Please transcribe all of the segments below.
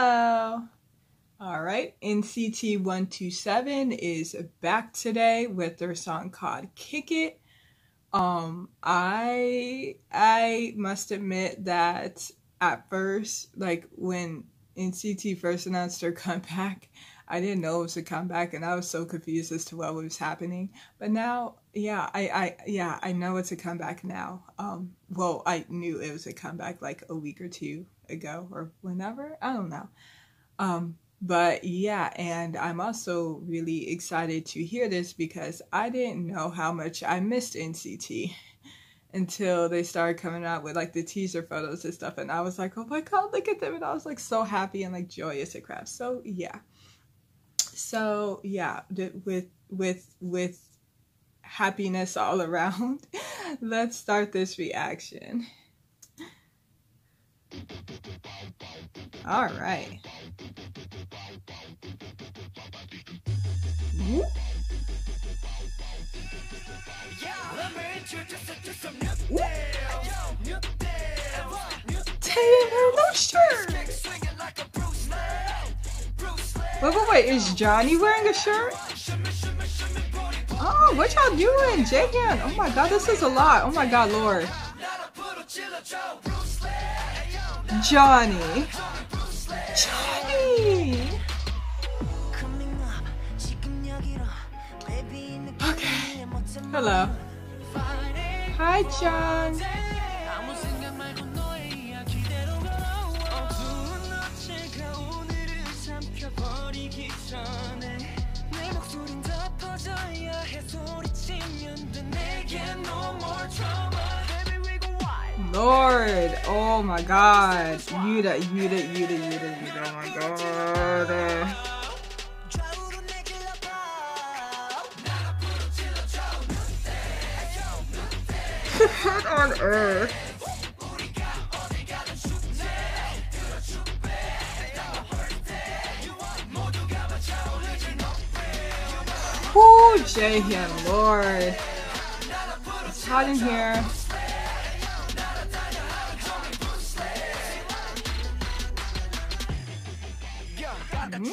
Hello. All right, NCT 127 is back today with their song called Kick It. Um I I must admit that at first like when NCT first announced their comeback, I didn't know it was a comeback and I was so confused as to what was happening. But now, yeah, I, I yeah, I know it's a comeback now. Um well, I knew it was a comeback like a week or two ago or whenever. I don't know. Um but yeah, and I'm also really excited to hear this because I didn't know how much I missed NCT until they started coming out with like the teaser photos and stuff. And I was like, oh my god, look at them. And I was like so happy and like joyous at crap. So yeah. So yeah, with with with happiness all around, let's start this reaction. All right. No shirt. Wait, wait, wait. Is Johnny wearing a shirt? Oh, what y'all doing? Jaehyun. Oh my god, this is a lot. Oh my god, Lord. Johnny. Hello. Hi, John. Lord, oh my god. Yuta, Yuta, Yuta, Yuta, Yuta, oh my god. What on earth? Whoo, Jaehyun, Lord. It's hot in here. Mm-hmm.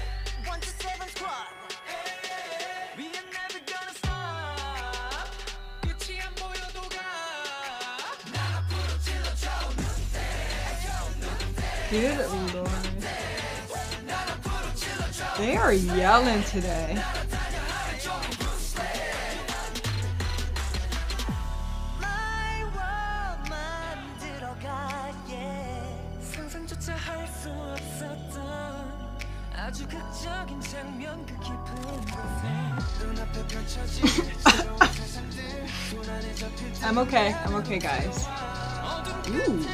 Lord. They are yelling today. I'm okay. I'm okay, guys. Ooh.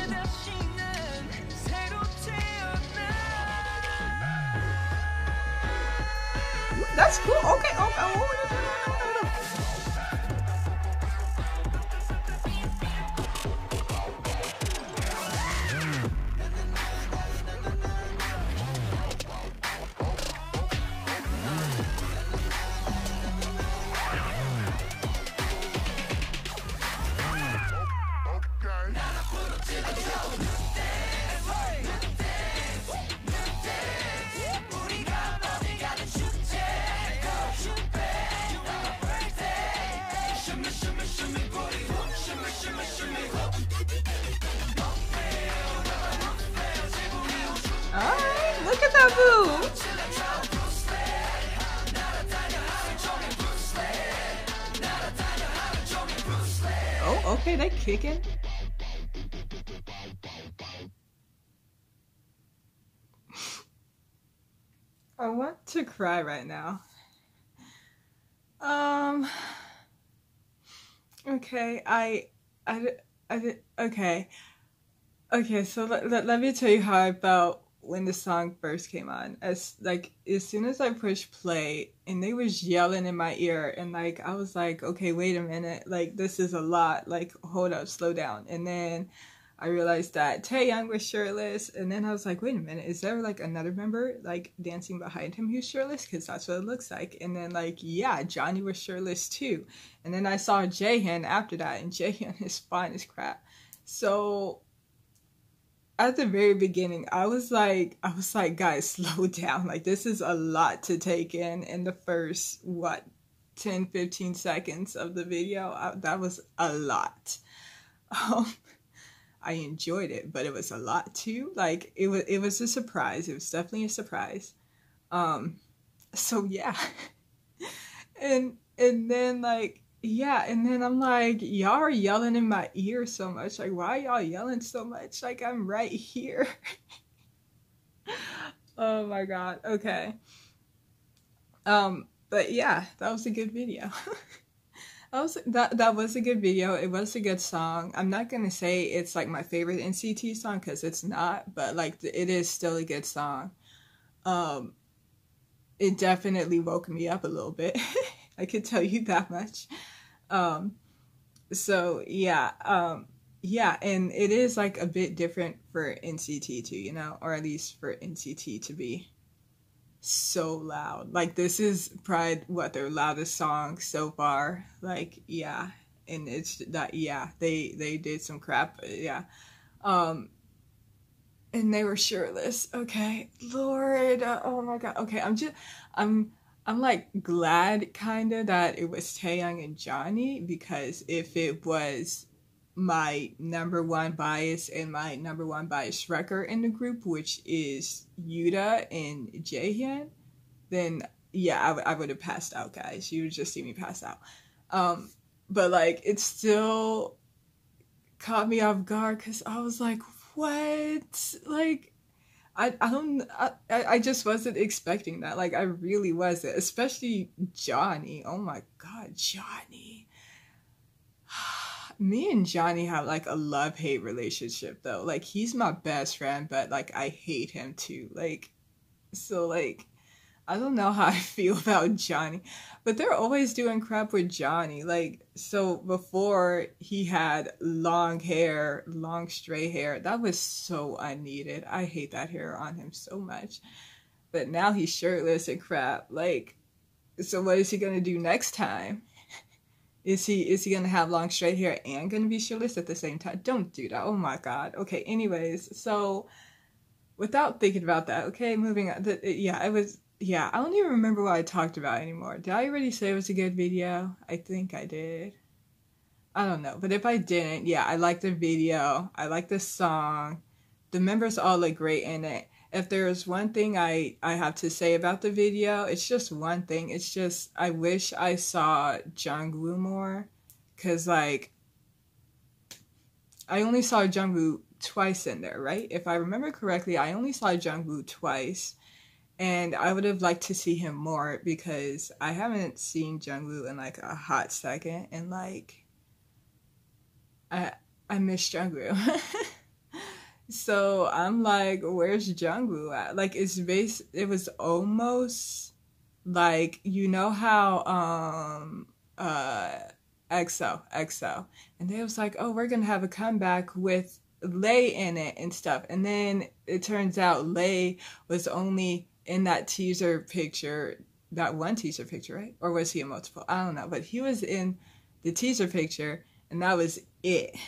That's cool. Okay. Okay. Oh, Look at that move. Oh, okay, they kicking. I want to cry right now. Um okay, I, I, I, okay, okay. So let, let, let me tell you how I felt when the song first came on. As like as soon as I pushed play and they was yelling in my ear and like I was like, okay, wait a minute, like this is a lot. Like hold up, slow down. And then I realized that Taeyong was shirtless, and then I was like, wait a minute, is there like another member like dancing behind him who's shirtless? Because that's what it looks like. And then like, yeah, Johnny was shirtless too. And then I saw Jaehyun after that, and Jaehyun is fine as crap. So at the very beginning, I was like, I was like, guys, slow down. Like this is a lot to take in in the first what 10 15 seconds of the video I, that was a lot um, I enjoyed it, but it was a lot too. Like it was it was a surprise. It was definitely a surprise. Um so yeah. and and then like yeah, and then I'm like, y'all are yelling in my ear so much. Like, why y'all yelling so much? Like I'm right here. oh my god. Okay. Um, but yeah, that was a good video. That was that that was a good video. It was a good song. I'm not gonna say it's like my favorite NCT song because it's not, but like it is still a good song. Um, it definitely woke me up a little bit. I could tell you that much. Um, so yeah, um, yeah, and it is like a bit different for NCT too, you know, or at least for NCT to be so loud. Like this is probably what their loudest song so far. Like yeah, and it's that yeah they they did some crap. Yeah, um, and they were shirtless. Okay, Lord, uh, oh my God. Okay, I'm just I'm. I'm like glad kind of that it was Taeyong and Johnny because if it was my number one bias and my number one bias wrecker in the group, which is Yuta and Jaehyun, then yeah, I, w- I would have passed out, guys. You would just see me pass out. Um, but like, it still caught me off guard because I was like, what? Like, I, I don't I, I just wasn't expecting that like I really wasn't especially Johnny oh my god Johnny me and Johnny have like a love hate relationship though. Like he's my best friend, but like I hate him too. Like so like I don't know how I feel about Johnny, but they're always doing crap with Johnny. Like so before he had long hair, long straight hair. That was so unneeded. I hate that hair on him so much. But now he's shirtless and crap. Like so what is he going to do next time? Is he is he gonna have long straight hair and gonna be shirtless at the same time? Don't do that. Oh my god. Okay. Anyways, so without thinking about that, okay, moving on. The, yeah, I was. Yeah, I don't even remember what I talked about anymore. Did I already say it was a good video? I think I did. I don't know, but if I didn't, yeah, I like the video. I like the song. The members all look great in it if there's one thing I, I have to say about the video, it's just one thing. It's just I wish I saw Jungwoo more. Cause like I only saw Jungwoo twice in there, right? If I remember correctly, I only saw Jungwoo twice. And I would have liked to see him more because I haven't seen Jungwoo in like a hot second and like I I miss Jungwoo. So I'm like, where's Jungwoo at? Like it's base it was almost like you know how um uh EXO EXO and they was like, oh, we're gonna have a comeback with Lay in it and stuff, and then it turns out Lay was only in that teaser picture, that one teaser picture, right? Or was he a multiple? I don't know, but he was in the teaser picture, and that was it.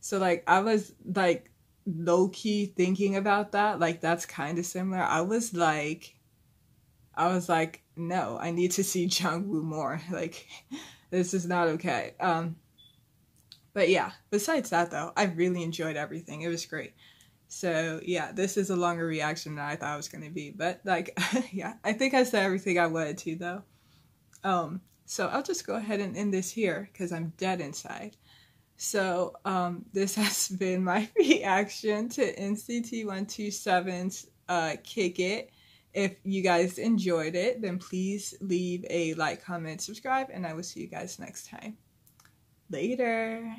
So like I was like low key thinking about that. Like that's kind of similar. I was like, I was like, no, I need to see Jungwoo more. Like, this is not okay. Um, but yeah. Besides that, though, I really enjoyed everything. It was great. So yeah, this is a longer reaction than I thought it was gonna be. But like, yeah, I think I said everything I wanted to though. Um, so I'll just go ahead and end this here because I'm dead inside. So um, this has been my reaction to NCT 127's uh, Kick It. If you guys enjoyed it, then please leave a like, comment, subscribe, and I will see you guys next time. Later.